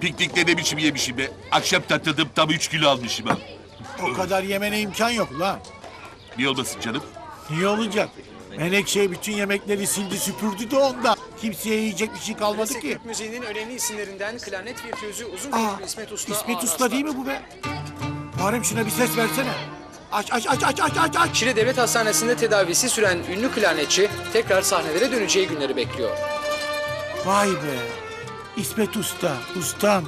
Piknikte ne biçim yemişim be. Akşam tatladım tam üç kilo almışım ha. O kadar yemene imkan yok lan. Niye olmasın canım? Niye olacak? Menekşe bütün yemekleri sildi süpürdü de onda. Kimseye yiyecek bir şey kalmadı Klasik ki. Türk müziğinin önemli isimlerinden klarnet virtüözü uzun Aa, İsmet Usta. İsmet Usta değil mi bu be? Muharrem şuna bir ses versene. Aç aç aç aç aç aç aç. Şile Devlet Hastanesi'nde tedavisi süren ünlü klarnetçi tekrar sahnelere döneceği günleri bekliyor. Vay be. İsmet Usta, ustam.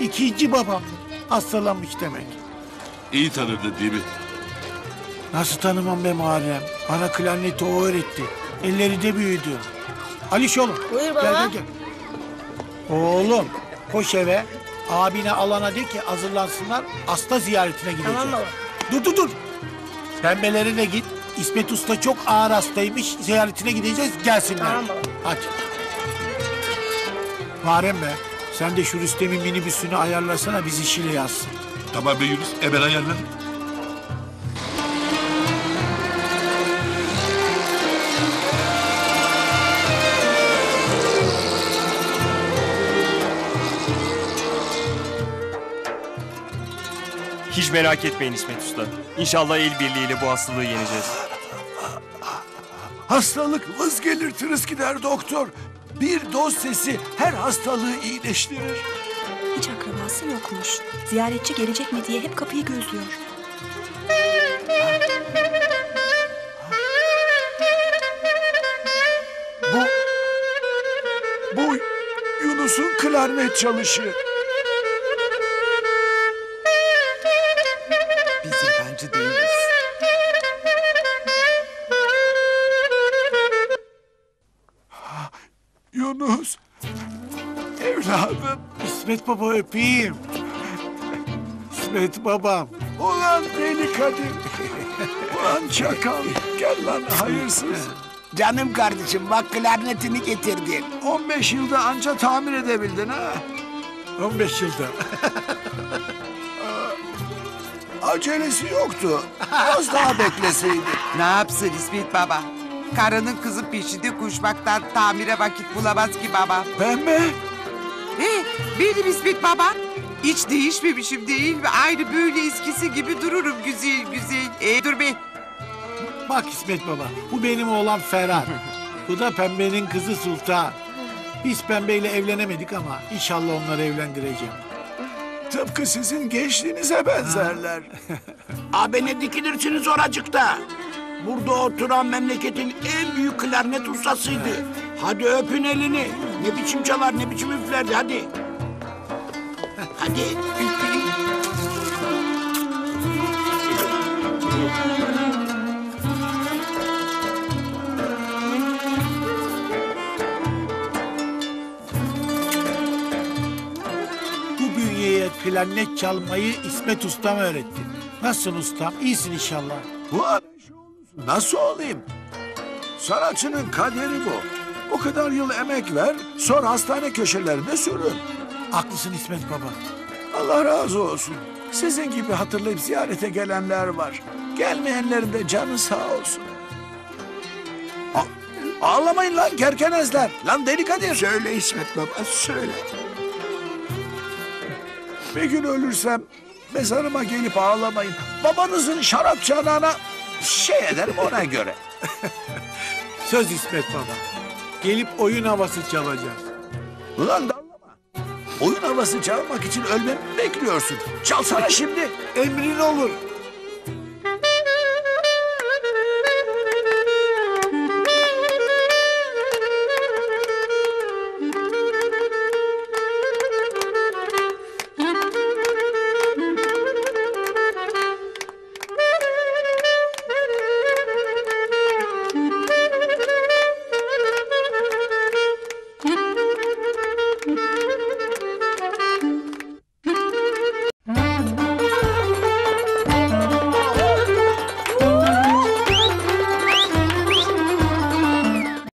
İkinci babam. Hastalanmış demek. İyi tanırdın değil mi? Nasıl tanımam be Muharrem? Bana klarneti o öğretti. Elleri de büyüdü. Aliş oğlum. Buyur baba. Gel gel gel. Oğlum koş eve. Abine alana de ki hazırlansınlar. Hasta ziyaretine gideceğiz. Tamam baba. Dur dur dur. Pembelerine git. İsmet Usta çok ağır hastaymış. Ziyaretine gideceğiz. Gelsinler. Tamam baba. Hadi. Muharrem be. Sen de şu Rüstem'in minibüsünü ayarlasana bizi Şile yazsın. Tamam be Yunus. Hemen ayarlarım. Hiç merak etmeyin İsmet Usta. İnşallah el birliğiyle bu hastalığı yeneceğiz. Hastalık vız gelir tırıs gider doktor. Bir doz sesi her hastalığı iyileştirir. Hiç akrabası yokmuş. Ziyaretçi gelecek mi diye hep kapıyı gözlüyor. Bu... Bu Yunus'un klarnet çalışı. Biz yabancı değiliz. Yunus. Evladım. İsmet Baba öpeyim. İsmet babam. Ulan deli Kadir. Ulan çakal. Gel lan hayırsız. Canım kardeşim bak klarnetini getirdin. 15 yılda anca tamir edebildin ha. 15 yılda. Acelesi yoktu. Az daha bekleseydi. Ne yapsın İsmet baba? Karının kızın peşinde koşmaktan tamire vakit bulamaz ki baba. Pembe. He, benim İsmet baba. Hiç değişmemişim değil mi? Aynı böyle eskisi gibi dururum güzel güzel. E, dur be. Bak İsmet Baba, bu benim oğlan Ferhat. Bu da Pembe'nin kızı Sultan. Biz Pembe'yle evlenemedik ama inşallah onları evlendireceğim. Tıpkı sizin gençliğinize benzerler. Abi ne dikilirsiniz oracıkta? Burada oturan memleketin en büyük klarnet ustasıydı. Hadi öpün elini. Ne biçim çalar, ne biçim üflerdi hadi. Hadi üfleyin. Bu bünyeye klarnet çalmayı İsmet Ustam öğretti. Nasılsın ustam? İyisin inşallah. Bu Nasıl olayım? Sanatçının kaderi bu. O kadar yıl emek ver, sonra hastane köşelerinde sürün. Haklısın İsmet Baba. Allah razı olsun. Sizin gibi hatırlayıp ziyarete gelenler var. Gelmeyenlerin de canı sağ olsun. A- ağlamayın lan kerkenezler. Lan deli Kadir. Söyle İsmet Baba, söyle. Bir gün ölürsem mezarıma gelip ağlamayın. Babanızın şarap çanağına şey ederim ona göre. Söz İsmet Baba. Gelip oyun havası çalacağız. Ulan dallama. Oyun havası çalmak için ölmemi mi bekliyorsun. Çalsana şimdi. Emrin olur.